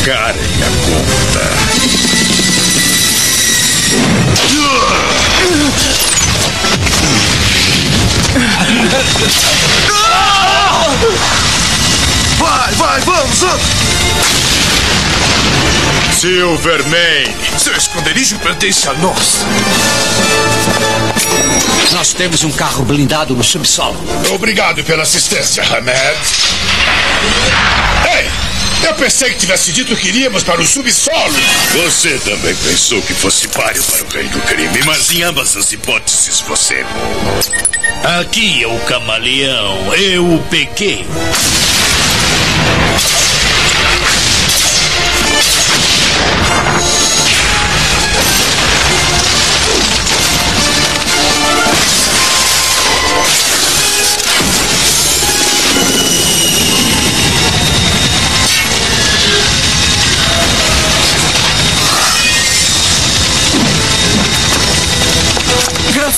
pagarem a conta. Vai, vai, vamos, vamos! Silverman! Seu esconderijo pertence a nós. Nós temos um carro blindado no subsolo. Obrigado pela assistência, Hamed. Ei! Eu pensei que tivesse dito que iríamos para o subsolo. Você também pensou que fosse páreo para o rei do crime, mas em ambas as hipóteses você errou. Aqui é o camaleão, eu o peguei.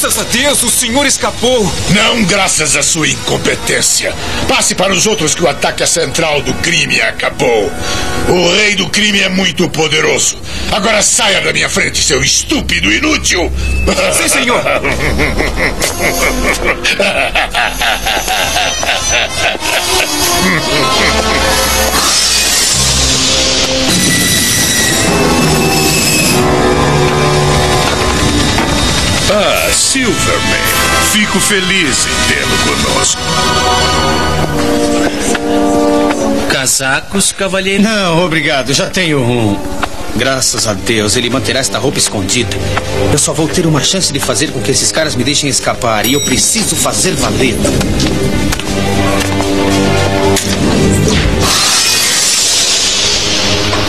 Graças a Deus, o senhor escapou. Não graças à sua incompetência. Passe para os outros que o ataque à central do crime acabou. O rei do crime é muito poderoso. Agora saia da minha frente, seu estúpido inútil. Sim, senhor. Silverman. Fico feliz em tê-lo conosco. Casacos, cavalheiro? Não, obrigado. Já tenho um. Graças a Deus, ele manterá esta roupa escondida. Eu só vou ter uma chance de fazer com que esses caras me deixem escapar e eu preciso fazer valer.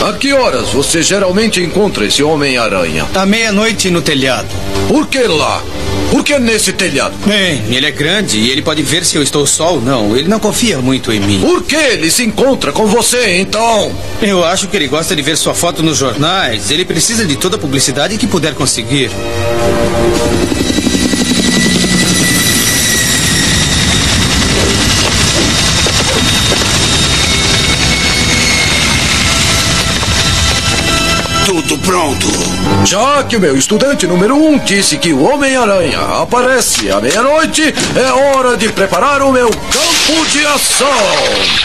A que horas você geralmente encontra esse Homem-Aranha? À meia-noite no telhado. Por que lá? Por que nesse telhado? Bem, ele é grande e ele pode ver se eu estou só ou não. Ele não confia muito em mim. Por que ele se encontra com você, então? Eu acho que ele gosta de ver sua foto nos jornais. Ele precisa de toda a publicidade que puder conseguir. Tudo pronto. Já que o meu estudante número um disse que o Homem-Aranha aparece à meia-noite, é hora de preparar o meu campo de ação.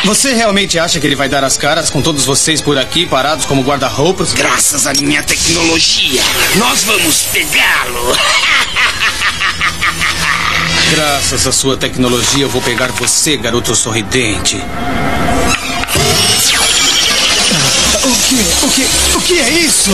Você realmente acha que ele vai dar as caras com todos vocês por aqui parados como guarda-roupas? Graças à minha tecnologia, nós vamos pegá-lo. Graças à sua tecnologia, eu vou pegar você, garoto sorridente. O que? O que? O que é isso?